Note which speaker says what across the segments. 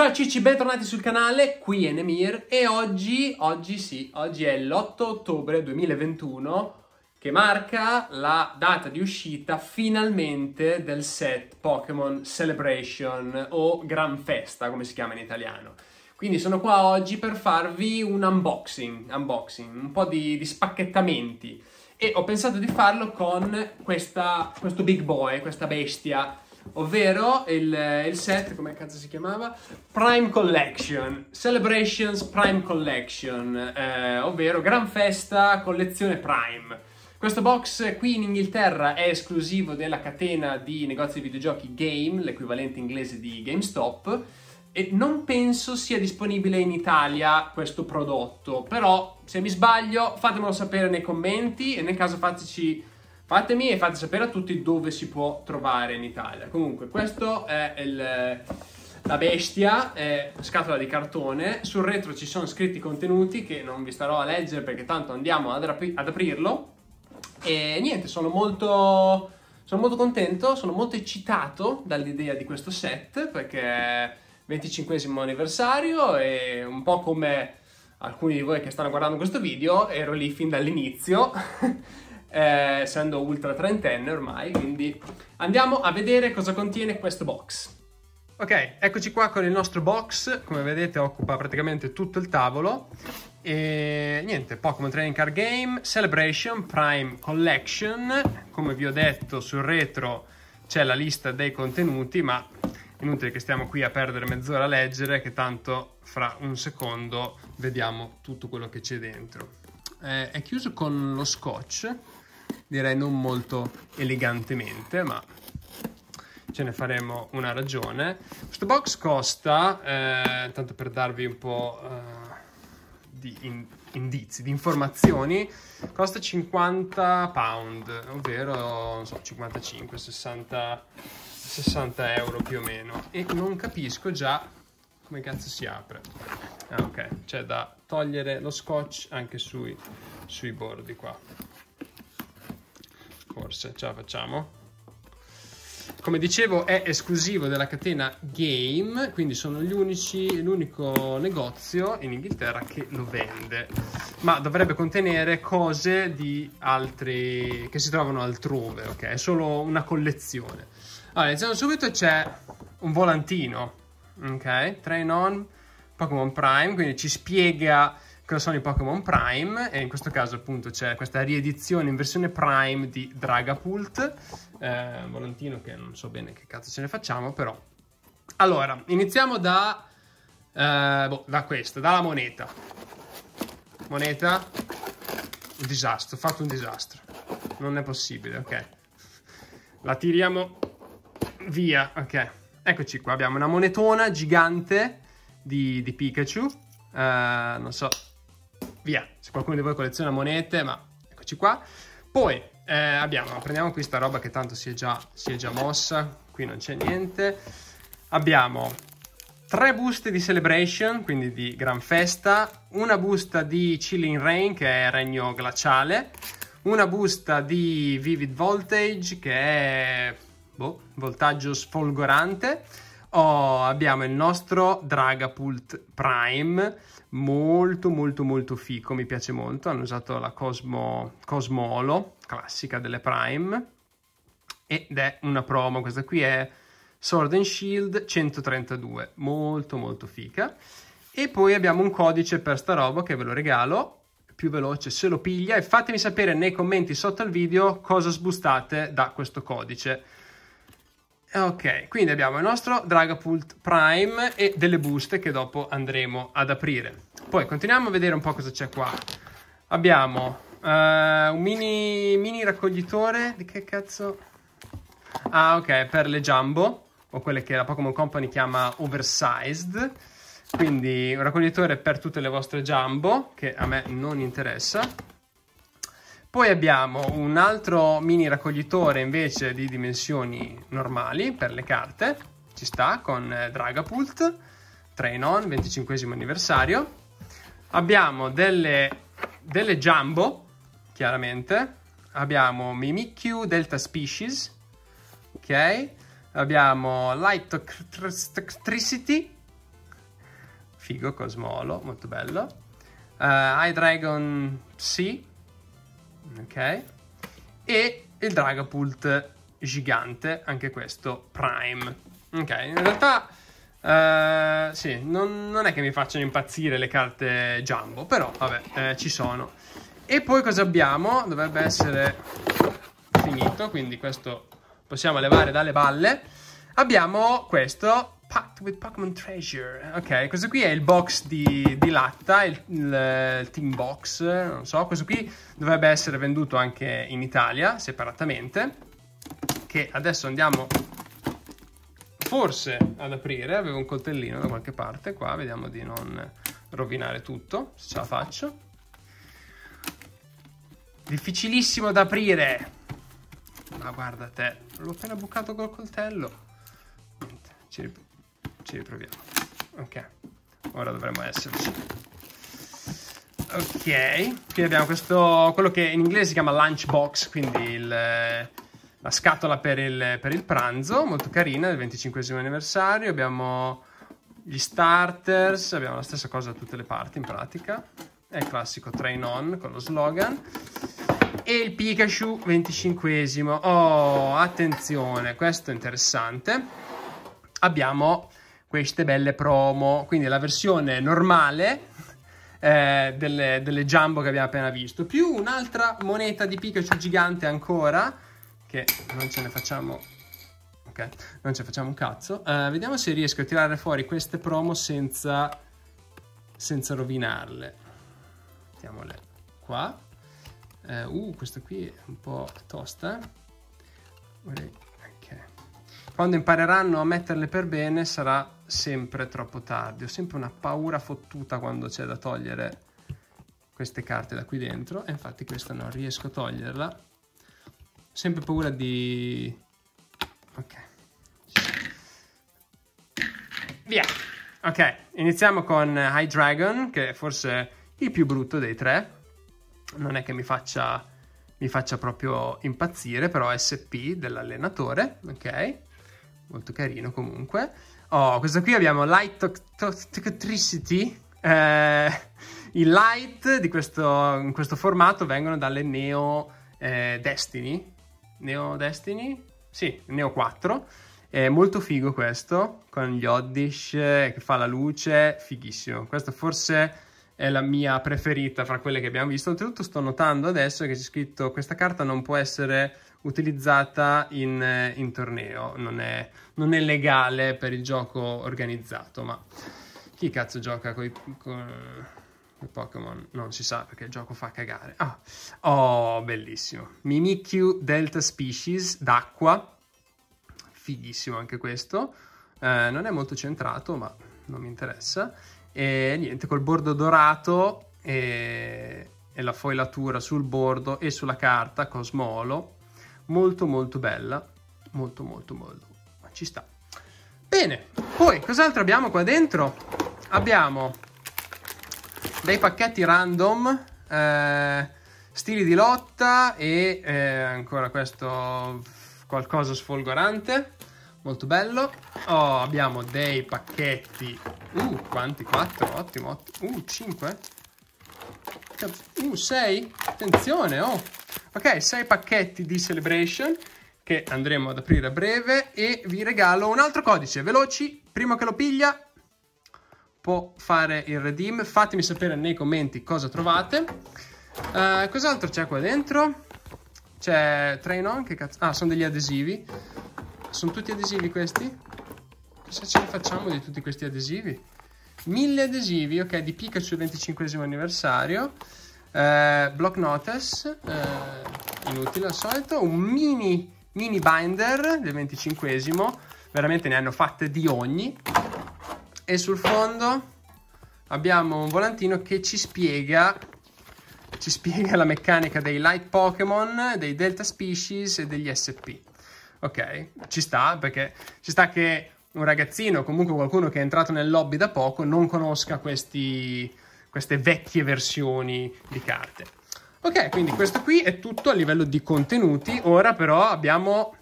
Speaker 1: Ciao Cicci, bentornati sul canale, qui è Nemir e oggi, oggi sì, oggi è l'8 ottobre 2021 che marca la data di uscita finalmente del set Pokémon Celebration o Gran Festa come si chiama in italiano. Quindi sono qua oggi per farvi un unboxing, unboxing un po' di, di spacchettamenti e ho pensato di farlo con questa, questo big boy, questa bestia ovvero il, il set, come cazzo si chiamava? Prime Collection, Celebrations Prime Collection, eh, ovvero Gran Festa Collezione Prime. Questo box qui in Inghilterra è esclusivo della catena di negozi di videogiochi Game, l'equivalente inglese di GameStop, e non penso sia disponibile in Italia questo prodotto, però se mi sbaglio fatemelo sapere nei commenti e nel caso fateci Fatemi e fate sapere a tutti dove si può trovare in Italia. Comunque, questo è il, la bestia, è scatola di cartone. Sul retro ci sono scritti contenuti che non vi starò a leggere perché tanto andiamo ad, apri- ad aprirlo. E niente, sono molto, sono molto contento, sono molto eccitato dall'idea di questo set perché è 25 anniversario e un po' come alcuni di voi che stanno guardando questo video, ero lì fin dall'inizio. eh, essendo ultra trentenne ormai, quindi andiamo a vedere cosa contiene questo box. Ok, eccoci qua con il nostro box, come vedete occupa praticamente tutto il tavolo e niente, Pokémon Training Card Game, Celebration, Prime Collection, come vi ho detto sul retro c'è la lista dei contenuti, ma inutile che stiamo qui a perdere mezz'ora a leggere, che tanto fra un secondo vediamo tutto quello che c'è dentro. Eh, è chiuso con lo scotch, direi non molto elegantemente, ma ce ne faremo una ragione. Questo box costa, eh, tanto per darvi un po' eh, di in, indizi, di informazioni, costa 50 pound, ovvero so, 55, 60, 60 euro più o meno. E non capisco già come cazzo si apre. Ah, ok, c'è da togliere lo scotch anche sui, sui bordi qua forse ce la facciamo. Come dicevo è esclusivo della catena Game, quindi sono l'unico negozio in Inghilterra che lo vende, ma dovrebbe contenere cose altri che si trovano altrove, ok? È solo una collezione. Allora, iniziamo subito, c'è un volantino, ok? Train on Pokémon Prime, quindi ci spiega cosa sono i Pokémon Prime e in questo caso appunto c'è questa riedizione in versione Prime di Dragapult, eh, volantino che non so bene che cazzo ce ne facciamo però. Allora, iniziamo da, eh, boh, da questo, dalla moneta. Moneta, un disastro, fatto un disastro, non è possibile, ok. La tiriamo via, ok. Eccoci qua, abbiamo una monetona gigante di, di Pikachu, uh, non so via, se qualcuno di voi colleziona monete, ma eccoci qua. Poi eh, abbiamo, prendiamo questa roba che tanto si è già, si è già mossa, qui non c'è niente. Abbiamo tre buste di Celebration, quindi di Gran Festa, una busta di Chilling Rain, che è regno glaciale, una busta di Vivid Voltage, che è boh, voltaggio sfolgorante, oh, abbiamo il nostro Dragapult Prime, molto molto molto fico, mi piace molto, hanno usato la Cosmo, Cosmolo, classica delle Prime, ed è una promo, questa qui è Sword and Shield 132, molto molto fica, e poi abbiamo un codice per sta roba che ve lo regalo, più veloce se lo piglia. E fatemi sapere nei commenti sotto al video cosa sbustate da questo codice Ok, quindi abbiamo il nostro Dragapult Prime e delle buste che dopo andremo ad aprire. Poi continuiamo a vedere un po' cosa c'è qua. Abbiamo uh, un mini, mini raccoglitore di che cazzo? Ah, ok, per le Jumbo, o quelle che la Pokémon Company chiama Oversized. Quindi un raccoglitore per tutte le vostre Jumbo, che a me non interessa. Poi abbiamo un altro mini raccoglitore invece di dimensioni normali per le carte, ci sta, con eh, Dragapult, Train On, 25 anniversario. Abbiamo delle, delle Jumbo, chiaramente. Abbiamo Mimikyu Delta Species, ok. Abbiamo Light Electricity, figo, Cosmolo, molto bello. Uh, Dragon sì, ok. E il Dragapult gigante, anche questo Prime. Ok, in realtà uh, sì, non, non, è che mi facciano impazzire le carte Jumbo, però vabbè, eh, ci sono. E poi cosa abbiamo? Dovrebbe essere finito, quindi questo possiamo levare dalle balle. Abbiamo questo Packed with Pokémon Treasure. Ok, questo qui è il box di, di latta, il, il, il, team box, non so. Questo qui dovrebbe essere venduto anche in Italia, separatamente. Che adesso andiamo forse ad aprire. Avevo un coltellino da qualche parte qua, vediamo di non rovinare tutto, se ce la faccio. Difficilissimo da aprire. Ma guarda te, l'ho appena bucato col coltello. Niente, ci, rip ci riproviamo. Ok, ora dovremmo esserci. Ok, qui abbiamo questo, quello che in inglese si chiama lunchbox, quindi il, la scatola per il, per il pranzo, molto carina, del 25 anniversario. Abbiamo gli starters, abbiamo la stessa cosa da tutte le parti in pratica. È il classico train on con lo slogan e il Pikachu 25 Oh, attenzione, questo è interessante. Abbiamo queste belle promo, quindi la versione normale eh, delle, delle Jumbo che abbiamo appena visto, più un'altra moneta di Pikachu gigante ancora, che non ce ne facciamo ok, non ce ne facciamo un cazzo. Uh, vediamo se riesco a tirare fuori queste promo senza, senza rovinarle. Mettiamole qua. Eh, uh, questa qui è un po' tosta. Ok. Quando impareranno a metterle per bene sarà sempre troppo tardi. Ho sempre una paura fottuta quando c'è da togliere queste carte da qui dentro. E infatti questa non riesco a toglierla. Ho sempre paura di... Ok. Via! Ok, iniziamo con High Dragon, che è forse il più brutto dei tre non è che mi faccia, mi faccia proprio impazzire, però SP dell'allenatore, ok? Molto carino comunque. Oh, questo qui abbiamo Light Toxicity. Eh, I light di questo, in questo formato vengono dalle Neo eh, Destiny. Neo Destiny? Sì, Neo 4. È molto figo questo, con gli Oddish eh, che fa la luce, fighissimo. Questo forse è la mia preferita fra quelle che abbiamo visto. Oltretutto sto notando adesso che c'è scritto questa carta non può essere utilizzata in, in torneo, non è, non è, legale per il gioco organizzato, ma chi cazzo gioca con i Pokémon? Non si sa perché il gioco fa cagare. Ah. Oh, bellissimo. Mimikyu Delta Species d'acqua, fighissimo anche questo. Eh, non è molto centrato, ma non mi interessa e niente col bordo dorato e, e la foilatura sul bordo e sulla carta Cosmolo molto molto bella molto molto molto ma ci sta bene poi cos'altro abbiamo qua dentro abbiamo dei pacchetti random eh, stili di lotta e eh, ancora questo qualcosa sfolgorante molto bello. Oh, abbiamo dei pacchetti. Uh, quanti? 4, ottimo, ottimo. Uh, 5. Uh, 6. Attenzione, oh. Ok, 6 pacchetti di Celebration che andremo ad aprire a breve e vi regalo un altro codice. Veloci, primo che lo piglia può fare il redeem. Fatemi sapere nei commenti cosa trovate. Uh, cos'altro c'è qua dentro? C'è Train On, che cazzo... Ah, sono degli adesivi. Sono tutti adesivi questi? Cosa ce ne facciamo di tutti questi adesivi? Mille adesivi, ok, di Pikachu 25 anniversario. Eh, block notice, eh, inutile al solito. Un mini, mini binder del 25 Veramente ne hanno fatte di ogni. E sul fondo abbiamo un volantino che ci spiega ci spiega la meccanica dei light Pokémon, dei Delta Species e degli SP. Ok, ci sta perché ci sta che un ragazzino, comunque qualcuno che è entrato nel lobby da poco, non conosca questi, queste vecchie versioni di carte. Ok, quindi questo qui è tutto a livello di contenuti. Ora però abbiamo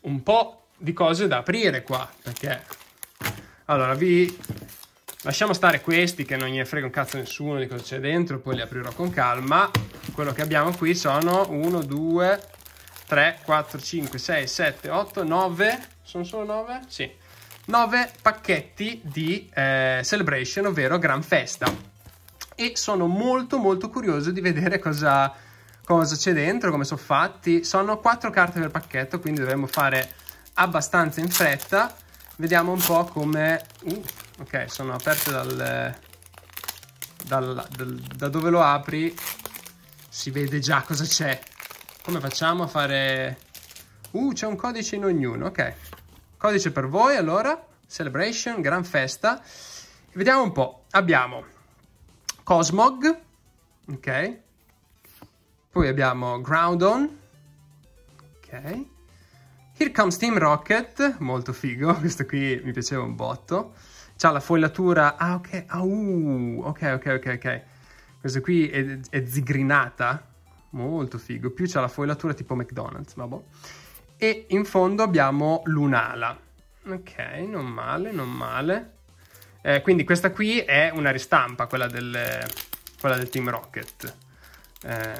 Speaker 1: un po' di cose da aprire qua, perché... Allora, vi, Lasciamo stare questi che non gliene frega un cazzo nessuno di cosa c'è dentro, poi li aprirò con calma. Quello che abbiamo qui sono 1, 2, 3, 4, 5, 6, 7, 8, 9. Sono solo 9? Sì. 9 pacchetti di eh, Celebration, ovvero Gran Festa. E sono molto molto curioso di vedere cosa, cosa c'è dentro, come sono fatti. Sono 4 carte per pacchetto, quindi dovremmo fare abbastanza in fretta. Vediamo un po' come... Uh, ok, sono aperte dal, dal, dal, da dove lo apri. Si vede già cosa c'è. Come facciamo a fare... Uh, c'è un codice in ognuno, ok. Codice per voi, allora. Celebration, gran festa. Vediamo un po'. Abbiamo Cosmog, ok. Poi abbiamo Groudon, ok. Here Comes Team Rocket, molto figo, questo qui mi piaceva un botto. C'ha la foilatura, ah ok, ah, uh, ok, ok, ok, ok. Questo qui è, è zigrinata, molto figo. Più c'ha la foilatura tipo McDonald's, vabbè. E in fondo abbiamo Lunala. Ok, non male, non male. Eh, quindi questa qui è una ristampa, quella del, quella del Team Rocket. Eh,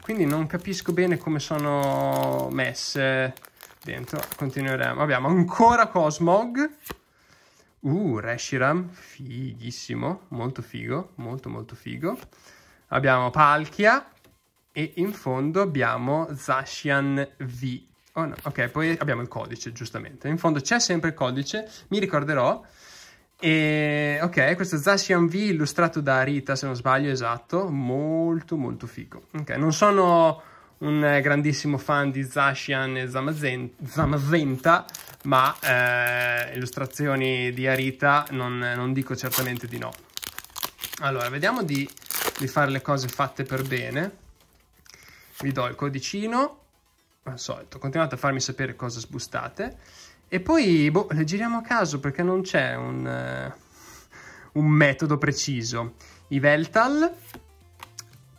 Speaker 1: quindi non capisco bene come sono messe dentro. Continueremo. Abbiamo ancora Cosmog. Uh, Reshiram, fighissimo, molto figo, molto molto figo. Abbiamo Palkia e in fondo abbiamo Zashian V. Oh no, ok, poi abbiamo il codice, giustamente. In fondo c'è sempre il codice, mi ricorderò. E ok, questo Zashian V illustrato da Rita, se non sbaglio, esatto, molto molto figo. Ok, non sono un grandissimo fan di Zashian e Zamazenta, ma eh, illustrazioni di Arita non, non, dico certamente di no. Allora, vediamo di, di fare le cose fatte per bene. Vi do il codicino, al solito, continuate a farmi sapere cosa sbustate. E poi, boh, le giriamo a caso perché non c'è un, uh, un metodo preciso. Iveltal,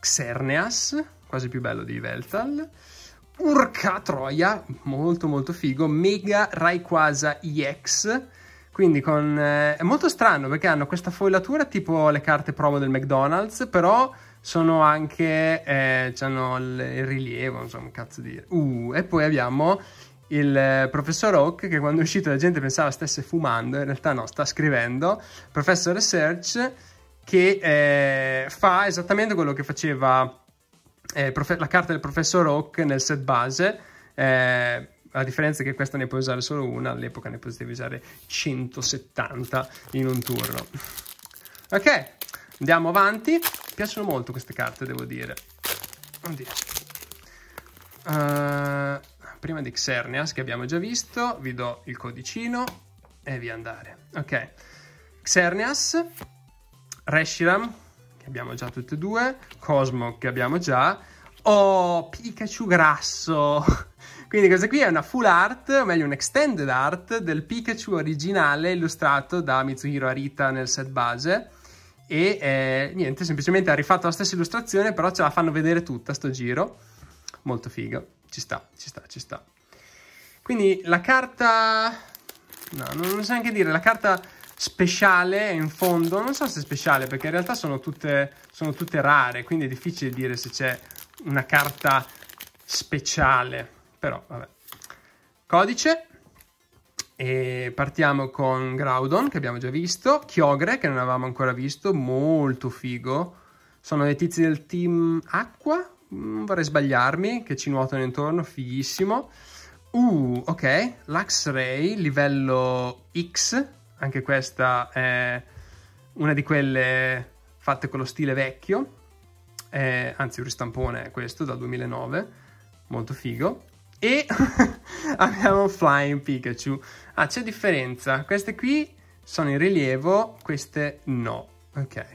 Speaker 1: Xerneas, quasi più bello di Iveltal, Urca Troia, molto molto figo, Mega Rayquaza EX, quindi con, eh, è molto strano perché hanno questa foilatura tipo le carte promo del McDonald's, però sono anche, eh, hanno il, il rilievo, insomma, cazzo dire. Uh, e poi abbiamo il eh, professor Oak, che quando è uscito la gente pensava stesse fumando, in realtà no, sta scrivendo, Professor Research, che eh, fa esattamente quello che faceva eh, la carta del professor Oak nel set base, eh, la differenza è che questa ne puoi usare solo una, all'epoca ne potevi usare 170 in un turno. Ok, andiamo avanti. Mi piacciono molto queste carte, devo dire. Oddio. Uh, prima di Xerneas che abbiamo già visto, vi do il codicino e via andare. Ok, Xerneas, Reshiram, che abbiamo già tutte e due, Cosmo, che abbiamo già, oh, Pikachu grasso! Quindi questa qui è una full art, o meglio un extended art, del Pikachu originale illustrato da Mitsuhiro Arita nel set base. E eh, niente, semplicemente ha rifatto la stessa illustrazione, però ce la fanno vedere tutta sto giro. Molto figo ci sta, ci sta, ci sta. Quindi la carta... No, non so neanche dire, la carta speciale in fondo, non so se è speciale perché in realtà sono tutte, sono tutte rare, quindi è difficile dire se c'è una carta speciale, però vabbè. Codice, e partiamo con Groudon che abbiamo già visto, Kyogre che non avevamo ancora visto, molto figo, sono dei tizi del team Acqua, non vorrei sbagliarmi, che ci nuotano intorno, fighissimo. Uh, ok, l'X-Ray, livello X, anche questa è una di quelle fatte con lo stile vecchio, eh, anzi un ristampone è questo, dal 2009, molto figo. E abbiamo Flying Pikachu. Ah, c'è differenza, queste qui sono in rilievo, queste no, ok.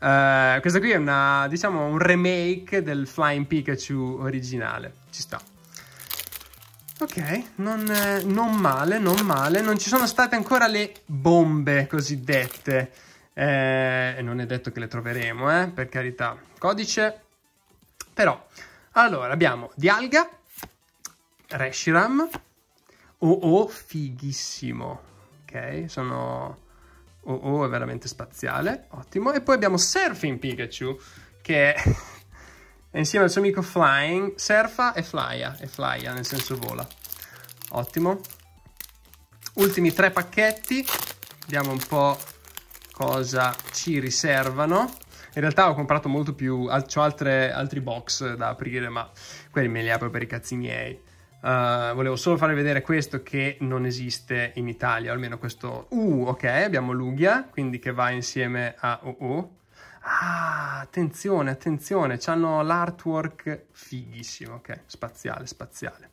Speaker 1: Uh, questo qui è una, diciamo, un remake del Flying Pikachu originale. Ci sta. Ok, non, eh, non, male, non male. Non ci sono state ancora le bombe cosiddette. Eh, non è detto che le troveremo, eh, per carità. Codice. Però, allora, abbiamo Dialga, Reshiram. Oh, fighissimo. Ok, sono oh, è veramente spaziale, ottimo. E poi abbiamo Surfing Pikachu, che è, insieme al suo amico Flying, surfa e flya, e flya, nel senso vola. Ottimo. Ultimi tre pacchetti, vediamo un po' cosa ci riservano. In realtà ho comprato molto più, ho altri box da aprire, ma quelli me li apro per i cazzi miei. Uh, volevo solo farvi vedere questo che non esiste in Italia, almeno questo... Uh, ok, abbiamo Lugia, quindi che va insieme a UU. Ah, attenzione, attenzione, hanno l'artwork fighissimo, ok, spaziale, spaziale.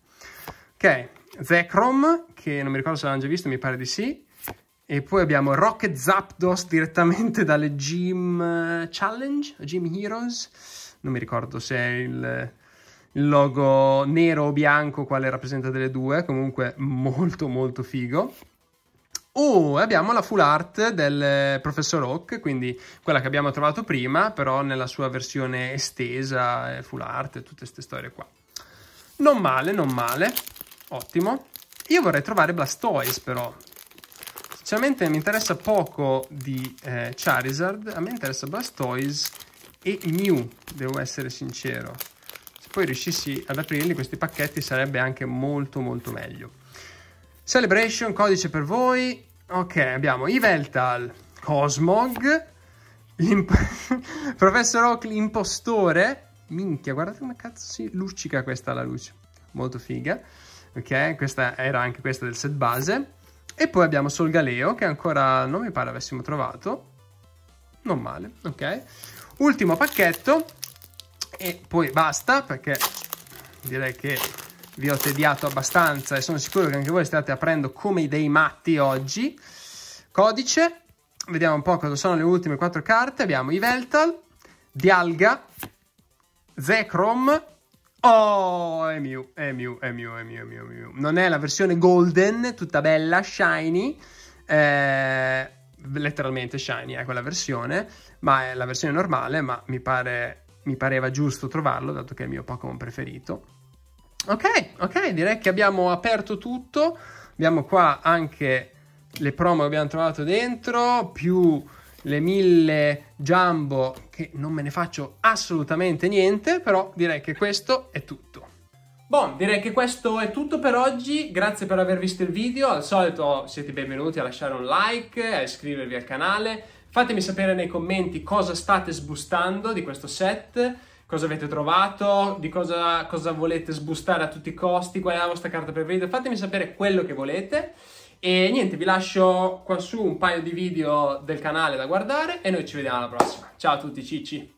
Speaker 1: Ok, Zekrom, che non mi ricordo se l'hanno già visto, mi pare di sì. E poi abbiamo Rocket Zapdos direttamente dalle Gym Challenge, Gym Heroes. Non mi ricordo se è il, il logo nero o bianco quale rappresenta delle due, comunque molto molto figo. Oh, abbiamo la full art del Professor Oak, quindi quella che abbiamo trovato prima, però nella sua versione estesa, full art e tutte queste storie qua. Non male, non male, ottimo. Io vorrei trovare Blastoise però, Sinceramente mi interessa poco di eh, Charizard, a me interessa Blastoise e Mew, devo essere sincero. Poi riuscissi ad aprirli questi pacchetti sarebbe anche molto molto meglio. Celebration, codice per voi. Ok, abbiamo Yveltal, Cosmog, Professor Oak, l'impostore. Minchia, guardate come cazzo si luccica questa la luce. Molto figa. Ok, questa era anche questa del set base. E poi abbiamo Solgaleo, che ancora non mi pare avessimo trovato. Non male, ok. Ultimo pacchetto. E poi basta, perché direi che vi ho tediato abbastanza e sono sicuro che anche voi state aprendo come dei matti oggi. Codice. Vediamo un po' cosa sono le ultime quattro carte. Abbiamo Iveltal, Dialga, Zekrom, Oh, è Mew, è Mew, è Mew, è Mew, è Mew, Mew. Non è la versione golden, tutta bella, shiny, eh, letteralmente shiny è quella versione, ma è la versione normale, ma mi, pare, mi pareva giusto trovarlo, dato che è il mio Pokémon preferito. Ok, ok, direi che abbiamo aperto tutto, abbiamo qua anche le promo che abbiamo trovato dentro, più le mille jumbo che non me ne faccio assolutamente niente, però direi che questo è tutto. Bon, direi che questo è tutto per oggi, grazie per aver visto il video, al solito siete benvenuti a lasciare un like, a iscrivervi al canale, fatemi sapere nei commenti cosa state sbustando di questo set, cosa avete trovato, di cosa, cosa volete sbustare a tutti i costi, qual è la vostra carta preferita, fatemi sapere quello che volete. E niente, vi lascio qua su un paio di video del canale da guardare e noi ci vediamo alla prossima. Ciao a tutti, cicci!